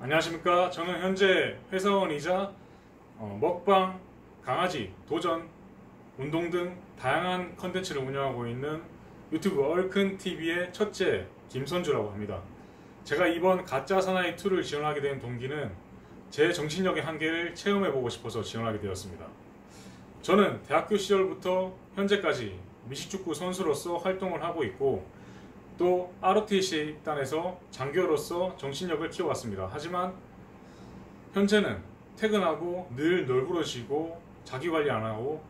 안녕하십니까. 저는 현재 회사원이자 어, 먹방, 강아지, 도전, 운동 등 다양한 컨텐츠를 운영하고 있는 유튜브 얼큰TV의 첫째 김선주라고 합니다. 제가 이번 가짜 사나이 2를 지원하게 된 동기는 제 정신력의 한계를 체험해보고 싶어서 지원하게 되었습니다. 저는 대학교 시절부터 현재까지 미식축구 선수로서 활동을 하고 있고 또 ROTC단에서 장교로서 정신력을 키워왔습니다. 하지만 현재는 퇴근하고 늘 널브러지고 자기관리 안 하고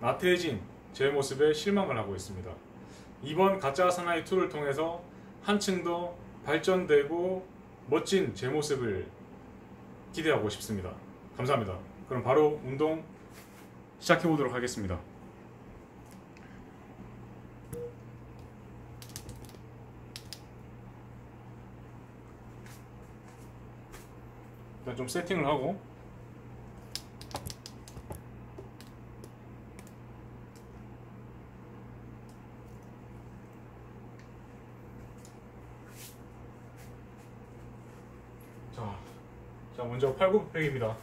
나태해진 제 모습에 실망을 하고 있습니다. 이번 가짜 사나이 2를 통해서 한층 더 발전되고 멋진 제 모습을 기대하고 싶습니다. 감사합니다. 그럼 바로 운동 시작해 보도록 하겠습니다. 일단 좀 세팅을 하고 자, 자 먼저 팔굽혀펴기입니다.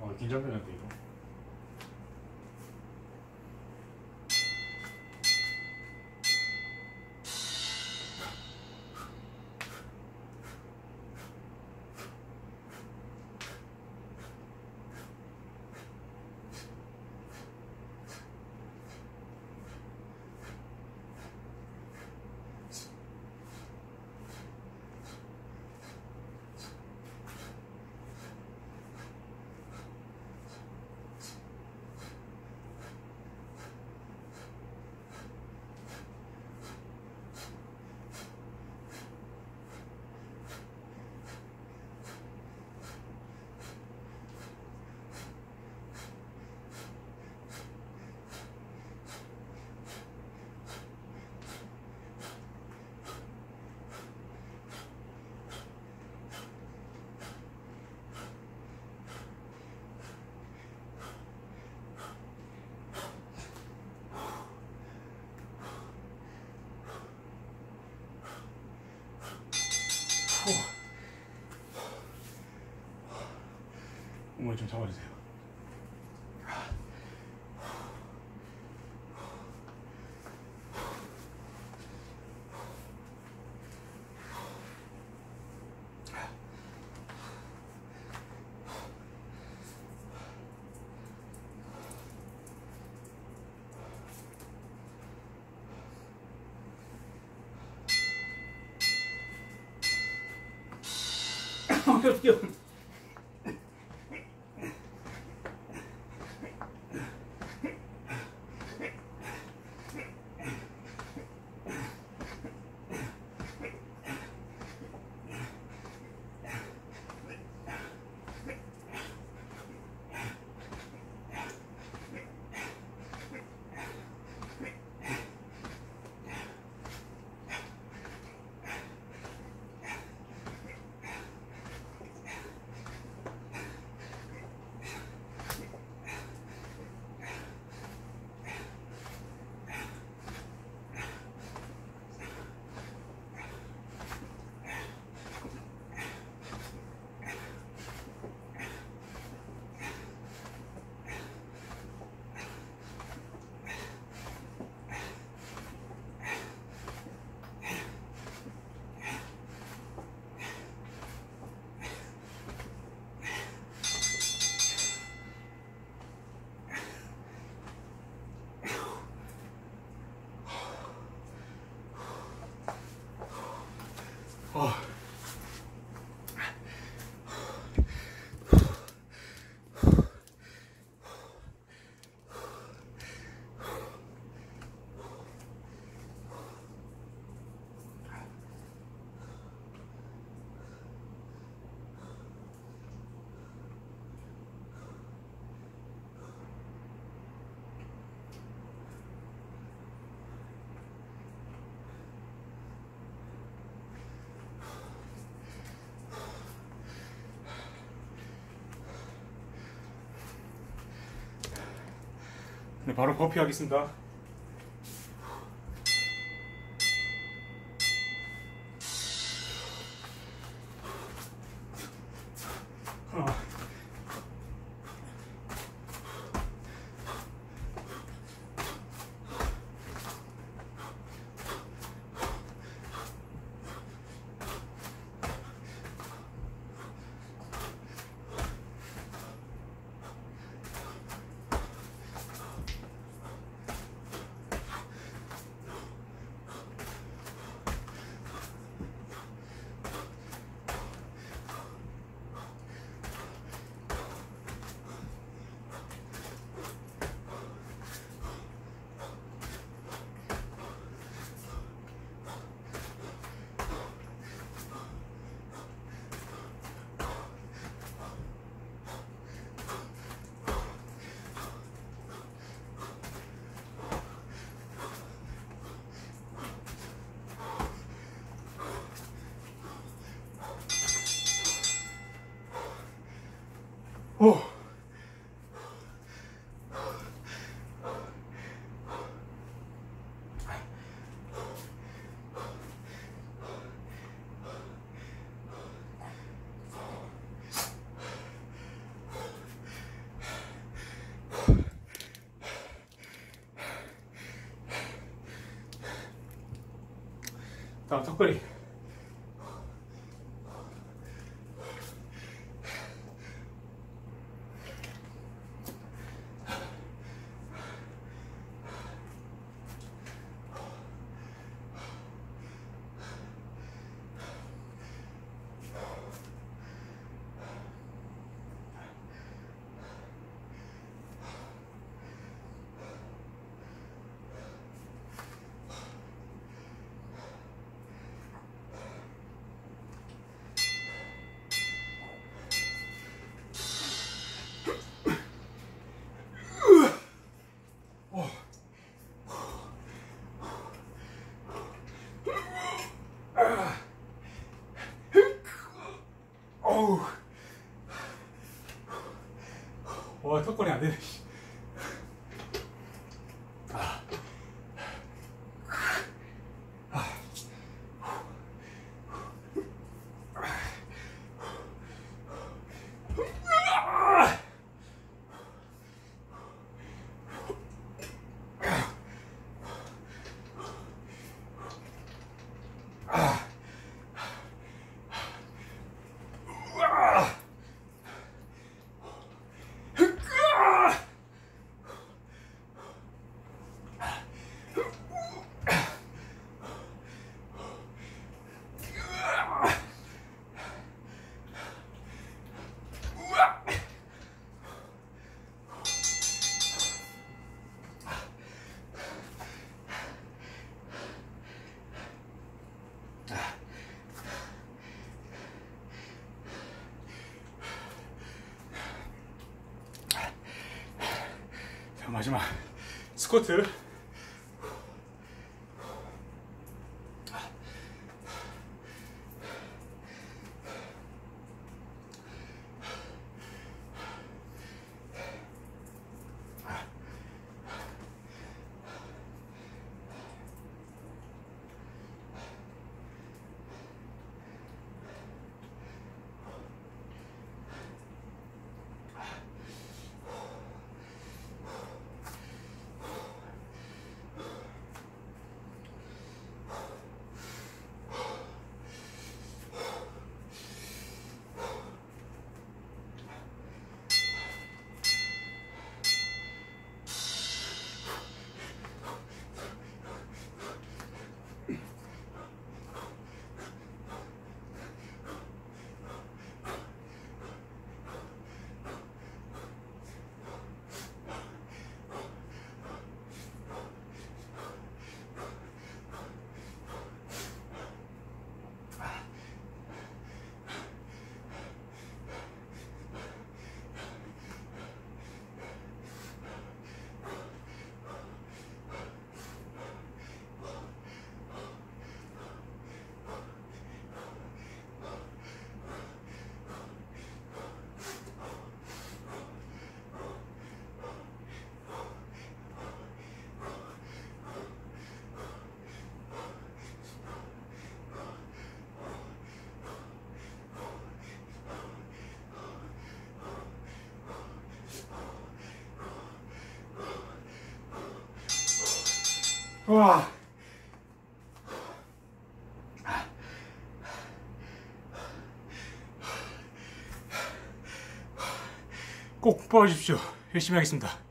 아, 긴장되는데 몸을 좀 잡아주세요. 아, 어렵게 네, 바로 커피 하겠습니다. たっ出てき 자, 마지막 스쿼트. 와. 꼭 뽑아주십시오. 열심히 하겠습니다.